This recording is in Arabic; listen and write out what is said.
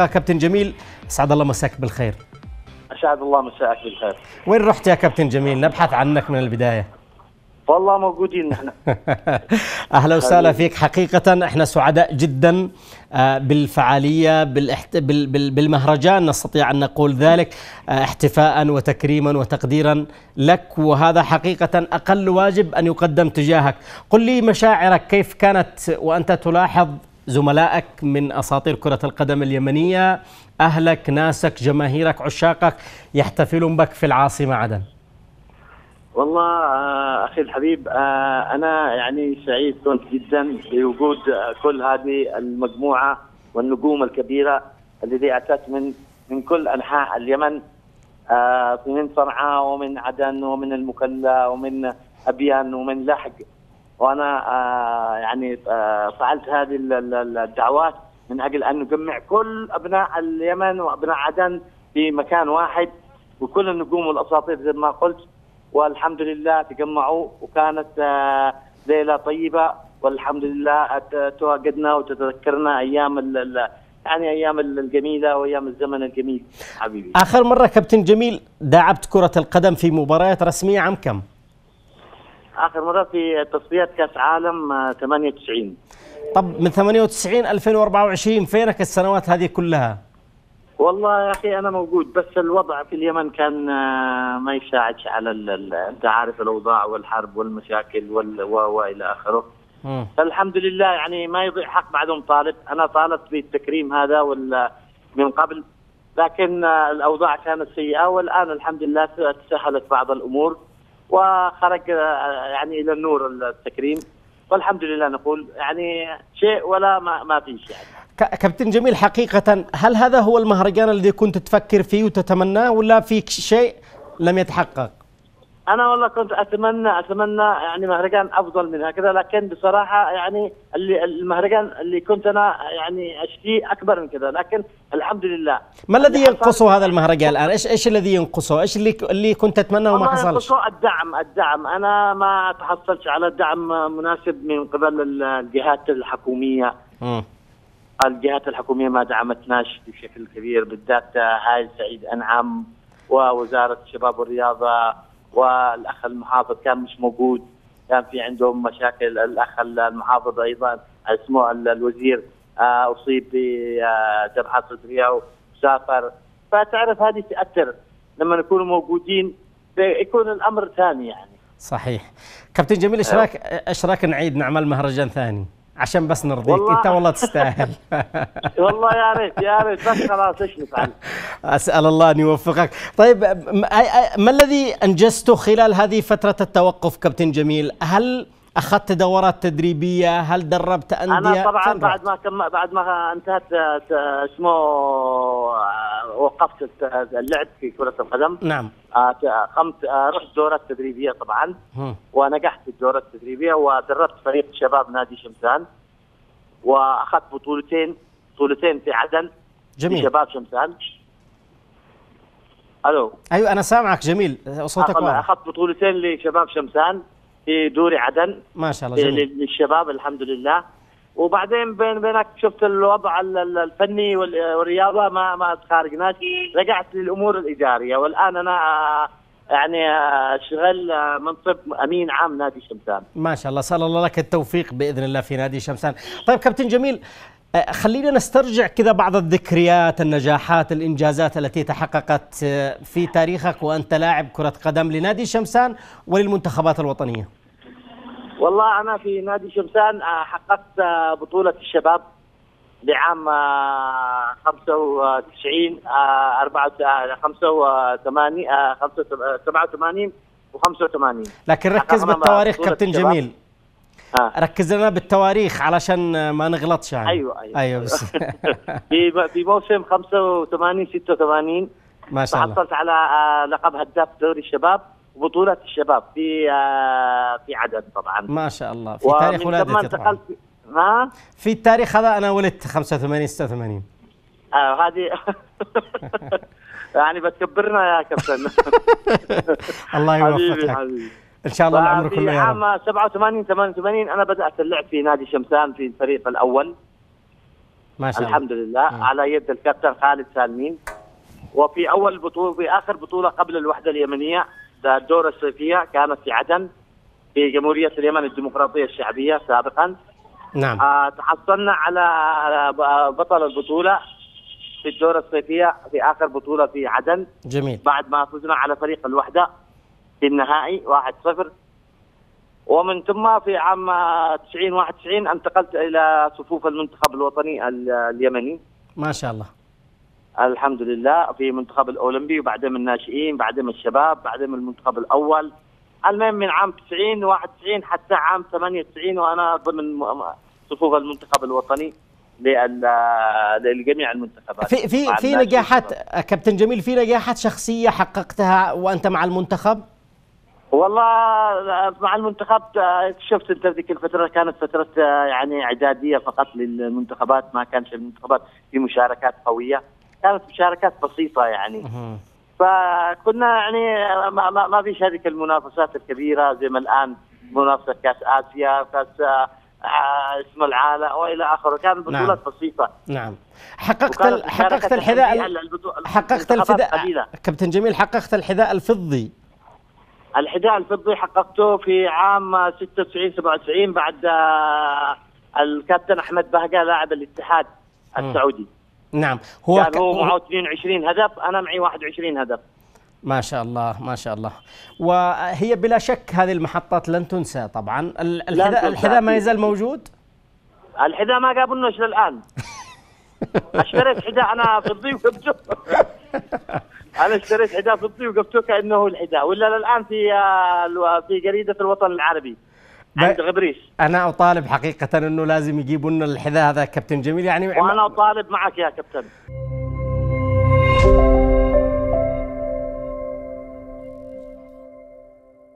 كابتن جميل أسعد الله مساك بالخير. أسعد الله مساءك بالخير. وين رحت يا كابتن جميل؟ نبحث عنك من البداية. والله موجودين نحن. أهلا وسهلا فيك. حقيقة إحنا سعداء جدا آه، بالفعالية بالاحت... بال... بال... بالمهرجان. نستطيع أن نقول ذلك آه، احتفاء وتكريما وتقديرا لك. وهذا حقيقة أقل واجب أن يقدم تجاهك. قل لي مشاعرك كيف كانت وأنت تلاحظ زملائك من أساطير كرة القدم اليمنية أهلك ناسك جماهيرك عشاقك يحتفلون بك في العاصمة عدن. والله آه، أخي الحبيب آه، أنا يعني سعيد كنت جدا بوجود آه، كل هذه المجموعة والنجوم الكبيرة الذي أتت من من كل أنحاء اليمن من صنعاء ومن عدن ومن المكلا ومن أبيان ومن لحق وأنا آه، يعني آه، فعلت هذه ال- ال- الدعوات من أجل أن نجمع كل أبناء اليمن وأبناء عدن في مكان واحد وكل النجوم والاساطير زي ما قلت. والحمد لله تجمعوا وكانت آه، ليلة طيبة. والحمد لله تواجدنا وتتذكرنا أيام يعني أيام الجميلة وأيام الزمن الجميل. حبيبي. آخر مرة كابتن جميل داعبت كرة القدم في مباريات رسمية عام كم؟ آخر مرة في تصفيات كأس عالم آه، 98 طب من 98 2024 فينك السنوات هذه كلها؟ والله يا أخي أنا موجود بس الوضع في اليمن كان آه، ما يساعدش على انت عارف الأوضاع والحرب والمشاكل وال وإلى آخره. فالحمد لله يعني ما يضيع حق بعدهم طالب. أنا طالبت بالتكريم هذا وال من قبل لكن آه، الأوضاع كانت سيئة والآن الحمد لله تسهلت بعض الأمور. وخرج يعني إلى النور التكريم والحمد لله نقول يعني شيء ولا ما ما فيش يعني كابتن جميل حقيقة هل هذا هو المهرجان الذي كنت تفكر فيه وتتمناه ولا فيك شيء لم يتحقق؟ أنا والله كنت اتمنى أتمنى يعني مهرجان أفضل من هكذا لكن بصراحة يعني اللي المهرجان اللي كنت أنا يعني اشتيه أكبر من كذا لكن الحمد لله ما الذي حصل- ينقصه هذا المهرجان الآن؟ إيش إيش الذي ينقصه؟ إيش اللي اللي كنت تتمناه وما حصلش؟ ينقصه الدعم الدعم أنا ما تحصلش على دعم مناسب من قبل الجهات الحكومية مم. الجهات الحكومية ما دعمتناش بشكل كبير بالذات هاي سعيد أنعم ووزارة الشباب والرياضة والأخ المحافظ كان مش موجود. كان في عندهم مشاكل. الأخ المحافظ أيضا اسمه ال- الوزير آه، أصيب بجرحى صدريه وسافر فتعرف هذه تأثر لما نكون موجودين يكون الأمر ثاني يعني. صحيح. كابتن جميل إيش رايك إيش رايك نعيد نعمل مهرجان ثاني؟ عشان بس نرضيك. والله- أنت والله تستاهل. والله يا ريت يا ريت بس خلاص إيش نفعل؟ أسأل الله أن يوفقك. طيب ما الذي أنجزته خلال هذه فترة التوقف كابتن جميل؟ هل أخذت دورات تدريبية هل دربت أندية؟ أنا طبعا بعد؟ ما كم بعد ما انتهت آه، اسمه آه، وقفت اللعب في كرة القدم. نعم. قمت آه، رحت دورات تدريبية طبعا. هم. ونجحت في الدورة التدريبية ودربت فريق شباب نادي شمسان. وأخذت بطولتين بطولتين في عدن جميل. شباب شمسان. ألو. أيوة أنا سامعك جميل. صوتك واضح. أخذت بطولتين لشباب شمسان. في دوري عدن. ما شاء الله جميل. لل- للشباب الحمد لله. وبعدين بين بينك شفت الوضع ال- ال- الفني وال- والرياضة ما ما تخارجناش رجعت للأمور الإدارية. والآن أنا آه، يعني آه، اشتغل آه، منصب أمين عام نادي شمسان. ما شاء الله اسال الله لك التوفيق بإذن الله في نادي شمسان. طيب كابتن جميل آه، خلينا نسترجع كذا بعض الذكريات النجاحات الإنجازات التي تحققت آه، في تاريخك وأنت لاعب كرة قدم لنادي شمسان وللمنتخبات الوطنية. والله أنا في نادي شمسان آه، حققت بطولة الشباب لعام آه، 95 آه، 4 85 آه، 87 و85 لكن ركز بالتواريخ بطولة كابتن. جميل. آه. ركز لنا بالتواريخ علشان ما نغلطش يعني. أيوه أيوه. أيوه بس. في في موسم 85 86 ما شاء الله. تحصلت على آه، لقب هداف دوري الشباب وبطولة الشباب في آه، في عدن طبعا. ما شاء الله. في تاريخ ولادتي طبعا. انتقلت ها؟ في التاريخ هذا أنا ولدت 85 86 آه هذه يعني بتكبرنا يا كابتن. الله حبيبي يوفقك. حبيبي. إن شاء الله العمر كله يا رب. عام 87 88 أنا بدأت اللعب في نادي شمسان في الفريق الأول. ما شاء الله. الحمد لله. على يد الكابتن خالد سالمين. وفي أول بطولة في آخر بطولة قبل الوحدة اليمنية الدورة الصيفية كانت في عدن في جمهورية اليمن الديمقراطية الشعبية سابقا. نعم. آه تحصلنا على ب- بطل البطولة في الدورة الصيفية في آخر بطولة في عدن. جميل. بعد ما فزنا على فريق الوحدة. في النهائي 1-0 ومن ثم في عام 90 91 انتقلت إلى صفوف المنتخب الوطني ال- اليمني. ما شاء الله. الحمد لله. في المنتخب الأولمبي وبعدين الناشئين بعدين الشباب بعدين من المنتخب الأول. المهم من عام 90 91 حتى عام 98 وأنا ضمن صفوف المنتخب الوطني لجميع المنتخبات. في في في نجاحات. كابتن جميل في نجاحات شخصية حققتها وأنت مع المنتخب؟ والله مع المنتخب آه، شفت أنت ذيك الفترة كانت فترة آه، يعني إعدادية فقط للمنتخبات ما كانش المنتخبات في مشاركات قوية. كانت مشاركات بسيطة يعني. فكنا يعني ما, ما, ما فيش هذيك المنافسات الكبيرة زي ما الآن منافسة كأس آسيا كاس آه، آه، اسم العالم وإلى آخره. كانت بطولات بسيطة. نعم. حققت ال- حققت الحذاء حققت الفداء. كابتن جميل حققت الحذاء الفضي. الحذاء الفضي حققته في عام 96 97 بعد آه، الكابتن أحمد بهقه لاعب الاتحاد السعودي. نعم. هو كان هو معه 22 هدف أنا معي 21 هدف. ما شاء الله ما شاء الله. وهي بلا شك هذه المحطات لن تنسى طبعا. ال- الحذاء الحذاء ما. يزال موجود؟ الحذاء ما قابلناش للان أشتريت حذاء أنا فضي وقبته أنا اشتريت حذاء فضي وقبته كأنه الحذاء. ولا للآن في آه، في جريده الوطن العربي. عند غبريش أنا أطالب حقيقة إنه لازم يجيبوا لنا الحذاء هذا كابتن جميل يعني وأنا طالب معك يا كابتن.